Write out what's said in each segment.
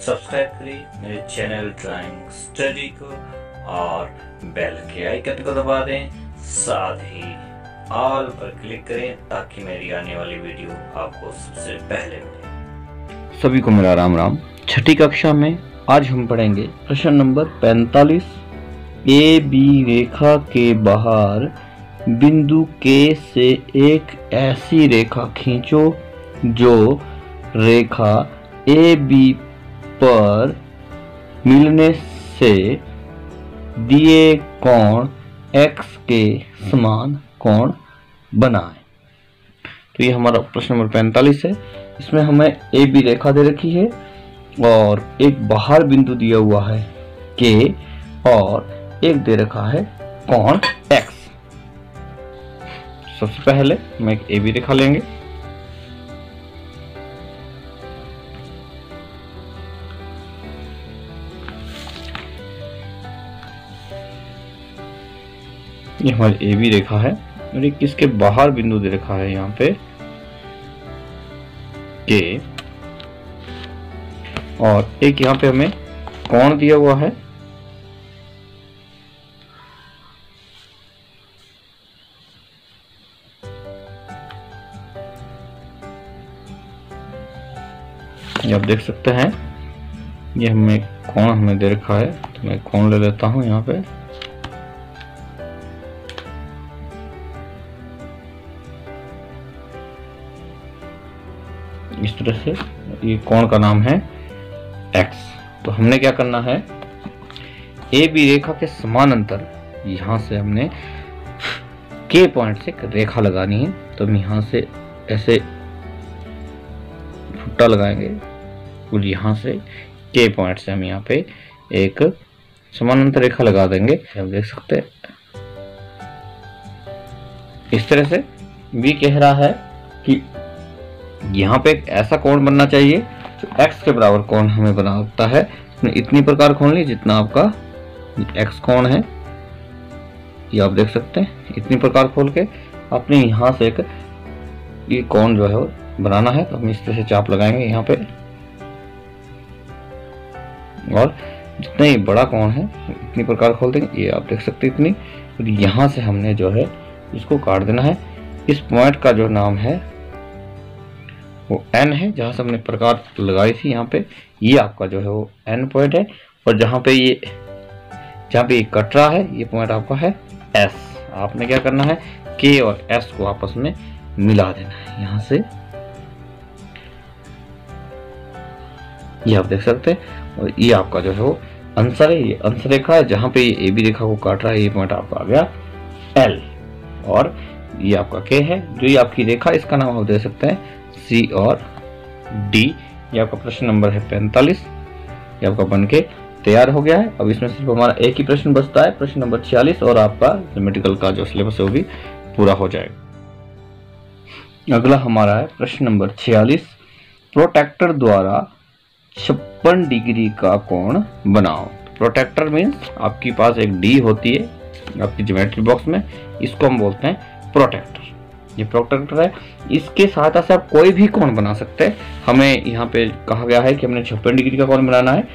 Subscribe करें, मेरे channel drawing study को और बेल के आइकन को दबा दें, साथ ही ऑल पर क्लिक करें ताकि मेरी आने वाली वीडियो आपको सबसे पहले मिले। सभी को मेरा राम राम। छठी कक्षा में आज हम पढ़ेंगे प्रश्न नंबर 45 ए, बी, रेखा के बाहर बिंदु के से एक ऐसी रेखा खींचो जो रेखा ए बी पर मिलने से दिए कोण x के समान कोण बनाए। तो ये हमारा प्रश्न नंबर पैंतालीस है। इसमें हमें ए बी रेखा दे रखी है और एक बाहर बिंदु दिया हुआ है के और एक दे रखा है कोण x सबसे पहले हम एक ए बी रेखा लेंगे। ये हमारी ए बी रेखा है और ये किसके बाहर बिंदु दे रखा है यहाँ पे? के। और एक यहाँ पे हमें कोण दिया हुआ है। ये आप देख सकते हैं। ये हमें कोण हमें दे रखा है तो मैं कोण ले लेता हूँ यहाँ पे। इस तरह से, ये कोण का नाम है? X तो हमने क्या करना है? ए बी रेखा के समानांतर, यहाँ से हमने के पॉइंट से रेखा लगानी है तो हम यहाँ से ऐसे फुट्टा लगाएँगे, और यहाँ से के पॉइंट से हम यहाँ पे एक समानांतर रेखा लगा देंगे। आप देख सकते हैं? इस तरह से भी कह रहा है कि यहाँ पे ऐसा कोण बनना चाहिए जो x के बराबर कोण हमें बनाता है। हमने इतनी प्रकार खोल ली जितना आपका x कोण है। ये आप देख सकते हैं, इतनी प्रकार खोल के आपने यहाँ से एक ये कोण जो है वो बनाना है। तो हम इस तरह से चाप लगाएँगे यहाँ पे। और जितना ये बड़ा कोण है, इतनी प्रकार खोल देंगे। ये आप देख सकते हैं इतनी। और यहाँ से हमने जो है, इसको काट देना है। इस पॉइंट का जो नाम है वो एन है, जहाँ से हमने प्रकार लगाई थी, यहाँ पे ये आपका जो है वो एन पॉइंट है, और जहाँ पे ये, जहाँ पे ये कट रहा है, ये पॉइंट आपका है एस आपने क्या करना है के और एस को आपस में मिला देना है, यहाँ से। ये आप देख सकते हैं, और ये आपका जो है वो आंसर है, ये आंसर रेखा है, जहाँ पे ये ए बी रेखा को काट रहा है, ये पॉइंट आपका आ गया एल और ये आपका के है, जो ये आपकी रेखा, इसका नाम आप दे सकते हैं सी और डी ये आपका प्रश्न नंबर है पैंतालीस, ये आपका बन के तैयार हो गया है। अब इसमें सिर्फ़ हमारा एक ही प्रश्न बचता है, प्रश्न नंबर छियालीस, और आपका मेडिकल का जो सिलेबस है वो भी पूरा हो जाएगा। अगला हमारा है प्रश्न नंबर छियालीस प्रोटेक्टर द्वारा छप्पन डिग्री का कोण बनाओ। प्रोटेक्टर मीन्स आपके पास एक डी होती है, आपकी ज्योमेट्री बॉक्स में, इसको हम बोलते हैं प्रोटेक्टर ये प्रोटेक्टर है। इसके सहायता से आप कोई भी कोण बना सकते हैं। हमें यहाँ पे कहा गया है कि हमने छप्पन डिग्री का कोण बनाना है।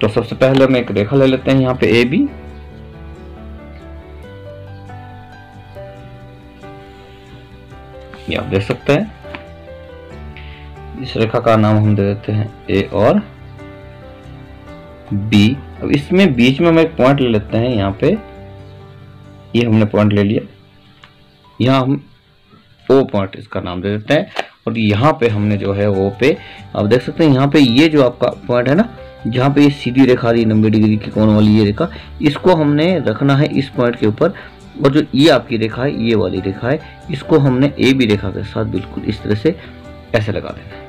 तो सबसे पहले हम एक रेखा ले लेते हैं यहाँ पे ए बी ये आप देख सकते हैं। इस रेखा का नाम हम दे देते हैं ए और बी अब इसमें बीच में हम एक पॉइंट ले लेते हैं यहाँ पे। ये हमने पॉइंट ले लिया। यहाँ हम ओ पॉइंट इसका नाम दे देते हैं। और यहाँ पे हमने जो है ओ पे, आप देख सकते हैं यहाँ पे ये जो आपका पॉइंट है ना, जहाँ पे ये सीधी रेखा रही नब्बे डिग्री की कोण वाली ये रेखा, इसको हमने रखना है इस पॉइंट के ऊपर। और जो ये आपकी रेखा है, ये वाली रेखा है, इसको हमने ए बी रेखा के साथ बिल्कुल इस तरह से ऐसे लगा देना है।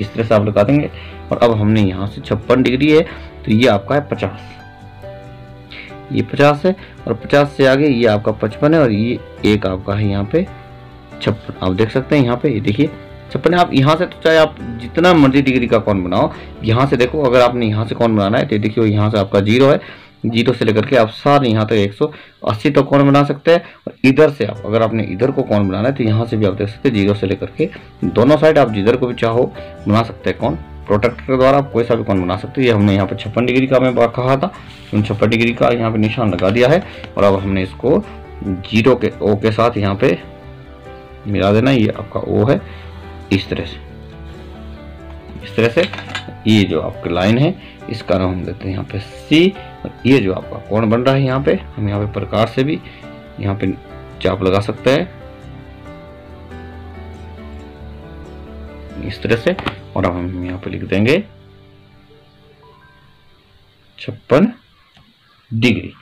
इस तरह से आप लगा देंगे। और अब हमने यहाँ से छप्पन डिग्री है तो ये आपका है पचास। ये पचास है और पचास से आगे ये आपका पचपन है और ये एक आपका है यहाँ पे छप्पन। आप देख सकते हैं यहाँ पे, ये देखिए, छप्पन आप यहाँ से तो चाहे आप जितना मर्ज़ी डिग्री का कौन बनाओ, यहाँ से देखो, अगर आपने यहाँ से कौन बनाना है तो देखिए, यहाँ से आपका ज़ीरो है। ज़ीरो से लेकर के आप सारे यहाँ तक एक सौ अस्सी तक कौन बना सकते हैं और इधर से आप, अगर आपने इधर को कौन बनाना है तो यहाँ से भी आप देख सकते हैं, ज़ीरो से लेकर के दोनों साइड आप जिधर को भी चाहो बना सकते हैं कौन। प्रोटेक्टर के द्वारा आप कोई सा भी कौन बना सकते हैं। ये हमने यहाँ पे छप्पन डिग्री का मैं कहा था। उन छप्पन डिग्री का यहाँ पे निशान लगा दिया है। और अब हमने इसको ज़ीरो के ओ के साथ यहाँ पे मिला देना। ये आपका ओ है। इस तरह से। इस तरह से ये जो आपकी लाइन है, इसका नाम हम देते हैं यहाँ पे सी और ये जो आपका कोण बन रहा है यहाँ पे, हम यहाँ पे प्रकार से भी यहाँ पे चाप लगा सकते हैं। इस तरह से, और अब हम यहाँ पे लिख देंगे छप्पन डिग्री।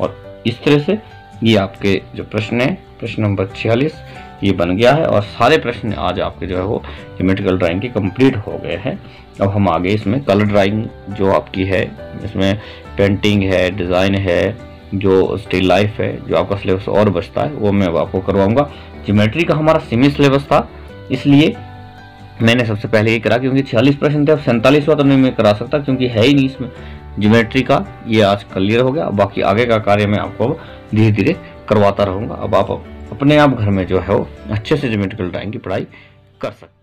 और इस तरह से ये आपके जो प्रश्न है, प्रश्न नंबर छियालीस, ये बन गया है, और सारे प्रश्न आज आपके जो है वो ज्योमेट्रिकल ड्राइंग के कंप्लीट हो गए हैं। अब हम आगे इसमें कलर ड्राइंग जो आपकी है, इसमें पेंटिंग है डिज़ाइन है, जो स्टिल लाइफ है, जो आपका सिलेबस और बचता है, वो मैं अब आपको करवाऊँगा। ज्योमेट्री का हमारा सेमी सिलेबस था, इसलिए मैंने सबसे पहले ये करा क्योंकि छियालीस प्रश्न थे, अब सैंतालीसवा तो नहीं मैं करा सकता क्योंकि है ही नहीं इसमें। ज्योमेट्री का ये आज क्लियर हो गया। बाकी आगे का कार्य मैं आपको धीरे धीरे करवाता रहूँगा। अब आप अपने आप घर में जो है वो अच्छे से ज्योमेट्रिकल ड्राइंग की पढ़ाई कर सकते